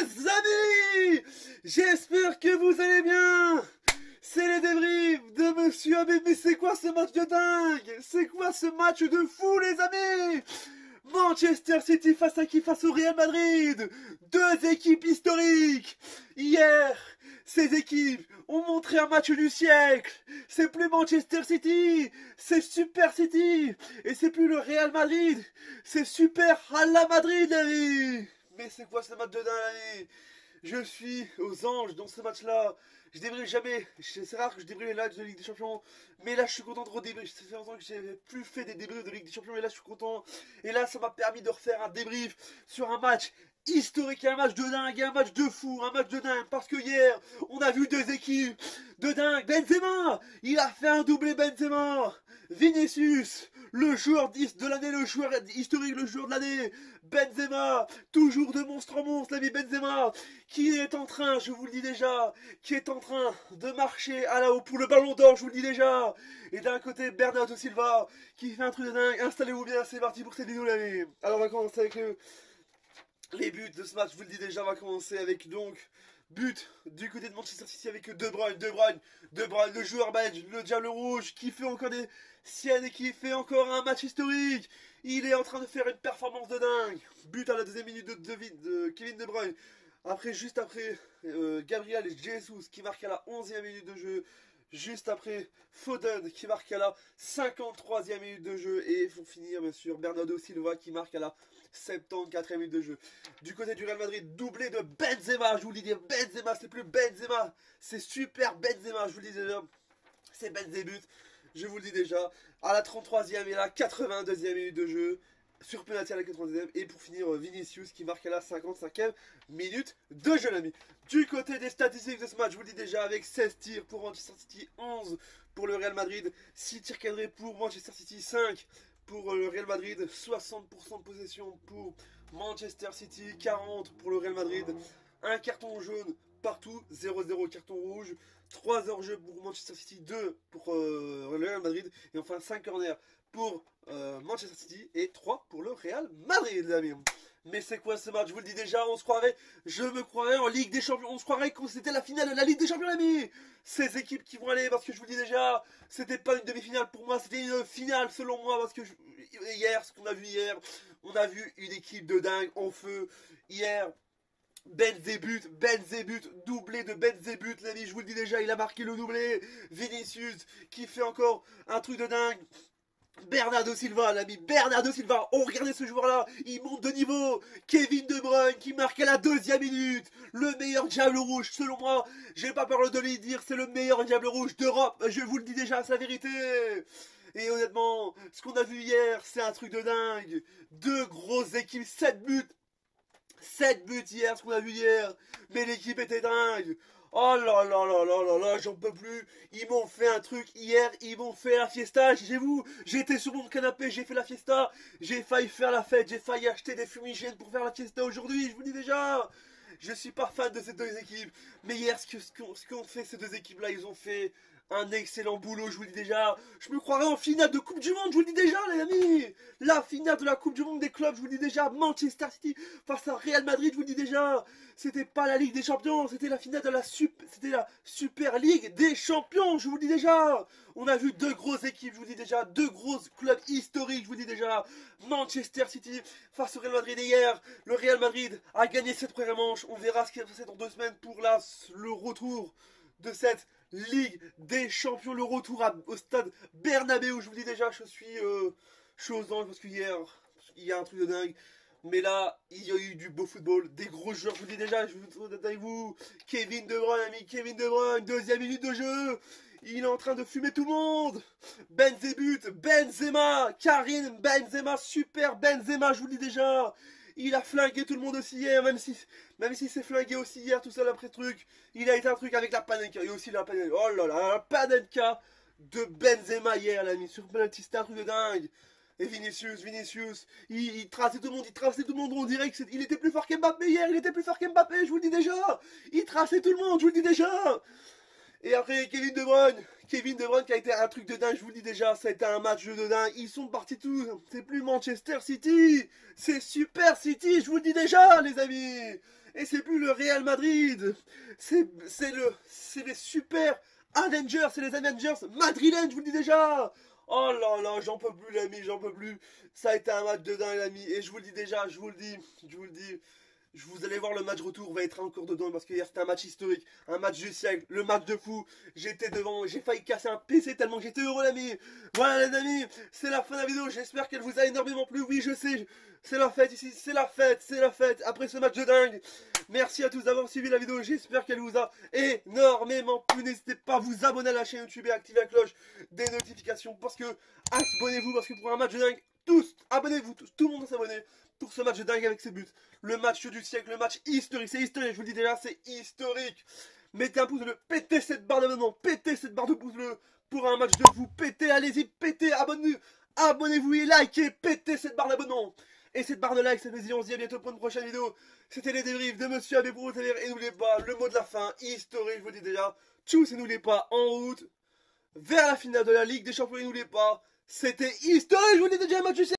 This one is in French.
les amis! J'espère que vous allez bien! C'est les débriefs de Monsieur Abé, mais c'est quoi ce match de dingue! C'est quoi ce match de fou les amis! Manchester City face à qui? Face au Real Madrid! Deux équipes historiques! Hier, ces équipes ont montré un match du siècle. C'est plus Manchester City, c'est Super City. Et c'est plus le Real Madrid, c'est Super à la Madrid, vie Mais c'est quoi ce match de dingue, Je suis aux anges dans ce match-là. Je débriefe jamais. C'est rare que je débriefe les matchs de Ligue des Champions. Mais là, je suis content de redébrief. Ça fait longtemps que j'ai plus fait des débriefs de Ligue des Champions. Mais là, je suis content. Et là, ça m'a permis de refaire un débrief sur un match historique, un match de dingue, un match de fou, un match de dingue, parce que hier, on a vu deux équipes de dingue. Benzema, il a fait un doublé Benzema. Vinicius, le joueur de l'année, le joueur historique, le joueur de l'année. Benzema, toujours de monstre en monstre, l'ami Benzema, qui est en train, je vous le dis déjà, qui est en train de marcher à la haut pour le ballon d'or, je vous le dis déjà. Et d'un côté, Bernardo Silva, qui fait un truc de dingue. Installez-vous bien, c'est parti pour cette vidéo, l'ami. Alors, on va commencer avec le... Les buts de ce match, je vous le dis déjà, on va commencer avec donc but du côté de Manchester City avec De Bruyne, De Bruyne, De Bruyne, le joueur belge, le diable rouge, qui fait encore des siennes et qui fait encore un match historique. Il est en train de faire une performance de dingue. But à la deuxième minute de, Kevin De Bruyne. Après, juste après, euh, Gabriel Jesus qui marque à la 11e minute de jeu. Juste après, Foden qui marque à la 53e minute de jeu. Et pour finir, bien sûr, Bernardo Silva qui marque à la 74e minute de jeu. Du côté du Real Madrid, doublé de Benzema. Je vous le dis, Benzema, c'est plus Benzema. C'est super Benzema, je vous le dis déjà. C'est Benzema. Je vous le dis déjà. À la 33e et à la 82e minute de jeu sur penalty à la 90e et pour finir Vinicius qui marque à la 55e minute de jeu l'ami. Du côté des statistiques de ce match, je vous le dis déjà avec 16 tirs pour Manchester City, 11 pour le Real Madrid, 6 tirs cadrés pour Manchester City, 5 pour le Real Madrid, 60% de possession pour Manchester City, 40 pour le Real Madrid, un carton jaune partout, 0-0 carton rouge, 3 hors-jeu pour Manchester City, 2 pour euh, le Real Madrid, et enfin 5 corners pour euh, Manchester City et 3 pour le Real Madrid, les amis. Mais c'est quoi ce match? Je vous le dis déjà, on se croirait, je me croirais en Ligue des Champions, on se croirait que c'était la finale de la Ligue des Champions, amis Ces équipes qui vont aller, parce que je vous le dis déjà, c'était pas une demi-finale pour moi, c'était une finale selon moi, parce que hier, ce qu'on a vu hier, on a vu une équipe de dingue en feu. Hier, Benzébut, Benzébut, doublé de Benzébut, l'ami, je vous le dis déjà, il a marqué le doublé. Vinicius, qui fait encore un truc de dingue. Bernardo Silva, l'ami Bernardo Silva. Oh, regardez ce joueur-là, il monte de niveau. Kevin De Bruyne qui marque à la deuxième minute. Le meilleur Diable Rouge, selon moi. J'ai pas peur de lui dire, c'est le meilleur Diable Rouge d'Europe. Je vous le dis déjà, c'est la vérité. Et honnêtement, ce qu'on a vu hier, c'est un truc de dingue. Deux grosses équipes, 7 buts. 7 buts hier, ce qu'on a vu hier. Mais l'équipe était dingue. Oh là là là là là là, j'en peux plus. Ils m'ont fait un truc hier, ils m'ont fait la fiesta. Chez vous, j'étais sur mon canapé, j'ai fait la fiesta. J'ai failli faire la fête, j'ai failli acheter des fumigènes pour faire la fiesta aujourd'hui, je vous dis déjà. Je suis pas fan de ces deux équipes. Mais hier, ce qu'ont ce fait ces deux équipes-là, ils ont fait un excellent boulot, je vous le dis déjà. Je me croirais en finale de Coupe du Monde, je vous le dis déjà, les amis. La finale de la Coupe du Monde des clubs, je vous le dis déjà. Manchester City face à Real Madrid, je vous le dis déjà. C'était pas la Ligue des Champions, c'était la finale de la, Super Ligue des Champions, je vous le dis déjà. On a vu deux grosses équipes, je vous le dis déjà. Deux grosses clubs historiques, je vous le dis déjà. Manchester City face au Real Madrid hier. Le Real Madrid a gagné cette première manche. On verra ce qui va se passer dans deux semaines pour le retour de cette Ligue des Champions, le retour au stade Bernabeu. Je vous dis déjà, je suis, euh, parce que hier, il y a un truc de dingue. Mais là, il y a eu du beau football, des gros joueurs. Je vous dis déjà, je vous dis avec vous. Kevin De Bruyne, ami Kevin De Bruyne, deuxième minute de jeu. Il est en train de fumer tout le monde. Benzébut, Benzema, Karim Benzema, super Benzema, je vous le dis déjà. Il a flingué tout le monde aussi hier, même si même si c'est flingué aussi hier, tout seul après truc. Il a été un truc avec la Panenka. Et aussi la Panenka. Oh là là, la Panenka de Benzema hier, l'ami. Sur penalty, c'était un truc de dingue. Et Vinicius, Vinicius, il, traçait tout le monde, il traçait tout le monde. On dirait qu'il était plus fort qu'Mbappé hier. Il était plus fort qu'Mbappé, je vous le dis déjà. Il traçait tout le monde, je vous le dis déjà. Et après, Kevin De Bruyne. Kevin De Bruyne qui a été un truc de dingue, je vous le dis déjà, ça a été un match de dingue. Ils sont partis tous. C'est plus Manchester City. C'est Super City, je vous le dis déjà, les amis. Et c'est plus le Real Madrid. C'est le, les Super Avengers, c'est les Avengers madrilènes, je vous le dis déjà. Oh là là, j'en peux plus, l'ami, j'en peux plus. Ça a été un match de dingue, l'ami. Et je vous le dis déjà, je vous le dis, je vous le dis. Je vous allez voir le match retour va être encore dedans parce que hier c'était un match historique, un match du siècle, le match de fou. J'étais devant, j'ai failli casser un PC tellement j'étais heureux l'ami. Voilà les amis, c'est la fin de la vidéo, j'espère qu'elle vous a énormément plu. Oui je sais, c'est la fête ici, c'est la fête, c'est la fête après ce match de dingue. Merci à tous d'avoir suivi la vidéo, j'espère qu'elle vous a énormément plu. N'hésitez pas à vous abonner à la chaîne YouTube et activer la cloche des notifications parce que abonnez-vous parce que pour un match de dingue, tous, abonnez-vous tous, tout le monde s'abonner pour ce match de dingue avec ses buts. Le match du siècle, le match historique, c'est historique, je vous le dis déjà, c'est historique. Mettez un pouce bleu, pétez cette barre d'abonnement, pétez cette barre de pouce bleu pour un match de vous, pétez, allez-y, pétez, abonnez-vous, abonnez-vous et likez, pétez cette barre d'abonnement. Et cette barre de like, ça dire, on se dit à bientôt pour une prochaine vidéo. C'était les débriefs de Monsieur Abbé Et n'oubliez pas, le mot de la fin, historique, je vous le dis déjà. Tchuss et n'oubliez pas, en route, vers la finale de la Ligue des Champions, n'oubliez pas, c'était historique, je vous dis déjà, match